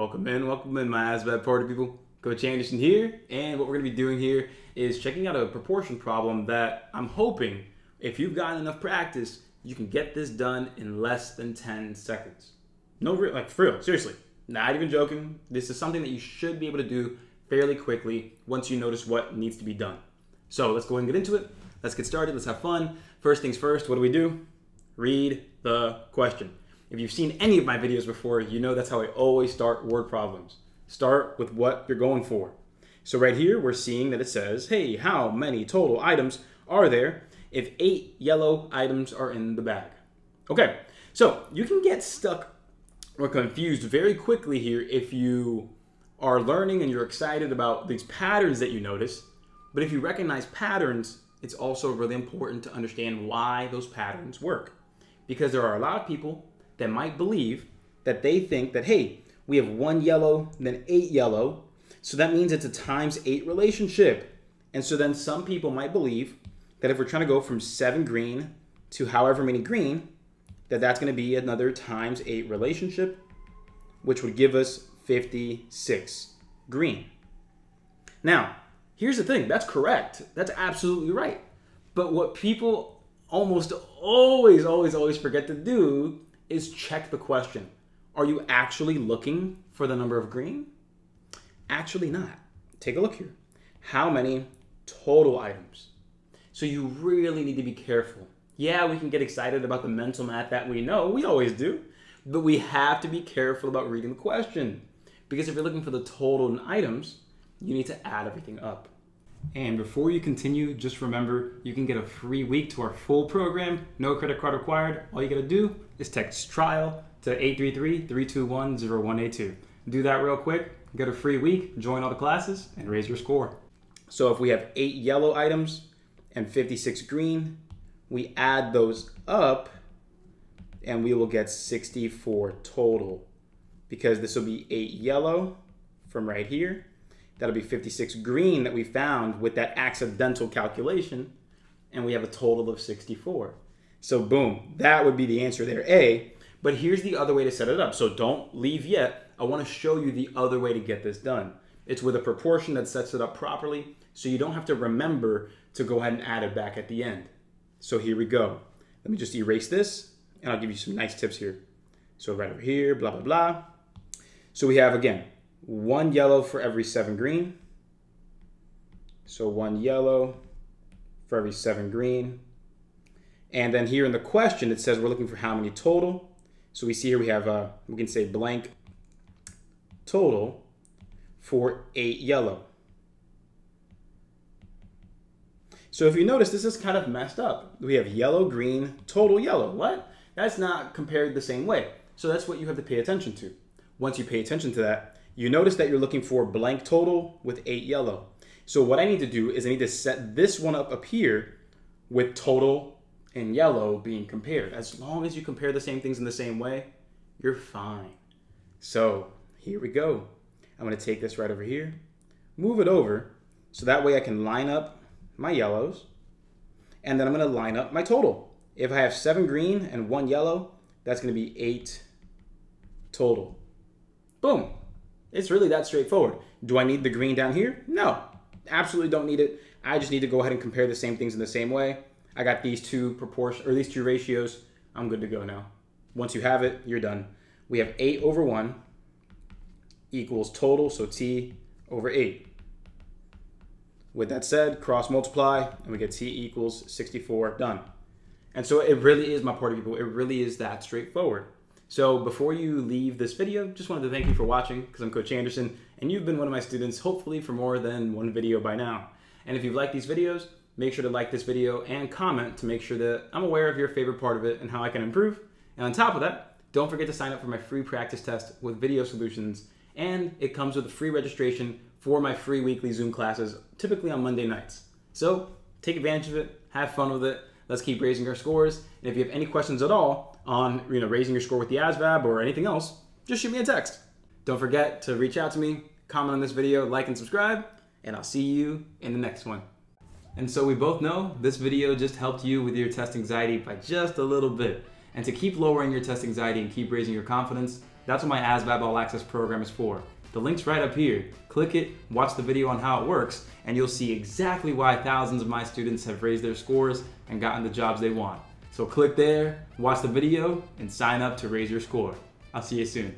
welcome in, welcome in, my ASVAB party people. Coach Anderson here, and what we're going to be doing here is checking out a proportion problem that I'm hoping, if you've gotten enough practice, you can get this done in less than 10 seconds. No, real, like for real, seriously, not even joking. This is something that you should be able to do fairly quickly once you notice what needs to be done. So let's go ahead and get into it. Let's get started. Let's have fun. First things first, what do we do? Read the question. If you've seen any of my videos before, you know that's how I always start word problems. Start with what you're going for. So right here, we're seeing that it says, hey, how many total items are there if eight yellow items are in the bag? Okay, so you can get stuck or confused very quickly here if you are learning and you're excited about these patterns that you notice. But if you recognize patterns, it's also really important to understand why those patterns work. Because there are a lot of people that might believe that they think that, hey, we have one yellow, then eight yellow. So that means it's a times eight relationship. And so then some people might believe that if we're trying to go from seven green to however many green, that that's going to be another times eight relationship, which would give us 56 green. Now, here's the thing that's correct. That's absolutely right. But what people almost always, always, always forget to do is check the question. Are you actually looking for the number of green? Actually, not. Take a look here. How many total items? So you really need to be careful. Yeah, we can get excited about the mental math that we know, we always do, but we have to be careful about reading the question. Because if you're looking for the total in items, you need to add everything up. And before you continue, just remember you can get a free week to our full program, no credit card required. All you gotta do is text trial to 833-321-0182. Do that real quick, get a free week, join all the classes, and raise your score. So if we have eight yellow items and 56 green, we add those up and we will get 64 total because this will be eight yellow from right here That'll be 56 green that we found with that accidental calculation. And we have a total of 64. So boom, that would be the answer there, A. But here's the other way to set it up. So don't leave yet. I want to show you the other way to get this done. It's with a proportion that sets it up properly, so you don't have to remember to go ahead and add it back at the end. So here we go. Let me just erase this, and I'll give you some nice tips here. So right over here, blah, blah, blah. So we have, again, one yellow for every seven green. So one yellow for every seven green. And then here in the question, it says we're looking for how many total. So we see here we have, uh, we can say blank total for eight yellow. So if you notice, this is kind of messed up. We have yellow, green, total yellow. What? That's not compared the same way. So that's what you have to pay attention to. Once you pay attention to that, you notice that you're looking for blank total with eight yellow. So what I need to do is I need to set this one up up here with total and yellow being compared. As long as you compare the same things in the same way, you're fine. So here we go. I'm gonna take this right over here, move it over, so that way I can line up my yellows, and then I'm gonna line up my total. If I have seven green and one yellow, that's gonna be eight total. Boom, it's really that straightforward. Do I need the green down here? No, absolutely don't need it. I just need to go ahead and compare the same things in the same way. I got these two proportion or these two ratios. I'm good to go now. Once you have it, you're done. We have 8 over 1 equals total, so t over 8. With that said, cross multiply, and we get t equals 64, done. And so it really is, my party people, it really is that straightforward. So before you leave this video, just wanted to thank you for watching because I'm Coach Anderson and you've been one of my students hopefully for more than one video by now. And if you've liked these videos, make sure to like this video and comment to make sure that I'm aware of your favorite part of it and how I can improve. And on top of that, don't forget to sign up for my free practice test with video solutions and it comes with a free registration for my free weekly Zoom classes, typically on Monday nights. So take advantage of it, have fun with it, let's keep raising our scores. And if you have any questions at all, on you know raising your score with the ASVAB or anything else, just shoot me a text. Don't forget to reach out to me, comment on this video, like and subscribe, and I'll see you in the next one. And so we both know this video just helped you with your test anxiety by just a little bit. And to keep lowering your test anxiety and keep raising your confidence, that's what my ASVAB All Access program is for. The link's right up here. Click it, watch the video on how it works, and you'll see exactly why thousands of my students have raised their scores and gotten the jobs they want. So click there, watch the video, and sign up to raise your score. I'll see you soon.